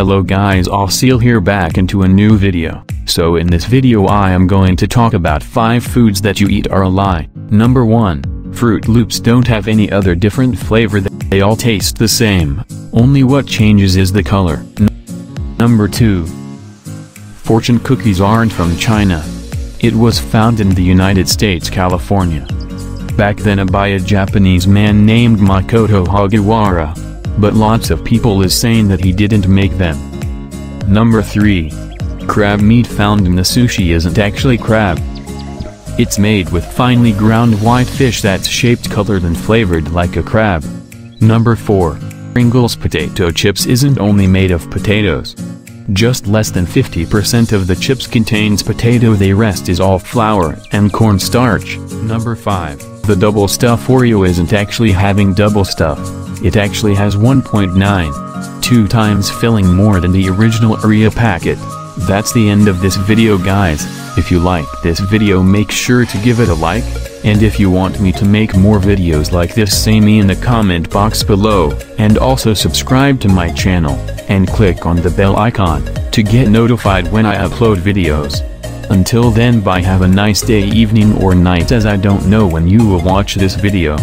Hello guys Offseal here back into a new video. So in this video I am going to talk about 5 foods that you eat are a lie. Number 1. Froot Loops don't have any other different flavor they all taste the same, only what changes is the color. Number 2. Fortune cookies aren't from China. It was found in the United States California. Back then by a Japanese man named Makoto Hagiwara but lots of people is saying that he didn't make them. Number 3. Crab meat found in the sushi isn't actually crab. It's made with finely ground white fish that's shaped colored and flavored like a crab. Number 4. Pringles potato chips isn't only made of potatoes. Just less than 50% of the chips contains potato the rest is all flour and cornstarch. Number 5. The double stuff Oreo isn't actually having double stuff it actually has 1.9, 2 times filling more than the original Oreo packet. That's the end of this video guys, if you like this video make sure to give it a like, and if you want me to make more videos like this say me in the comment box below, and also subscribe to my channel, and click on the bell icon, to get notified when I upload videos. Until then bye have a nice day evening or night as I don't know when you will watch this video.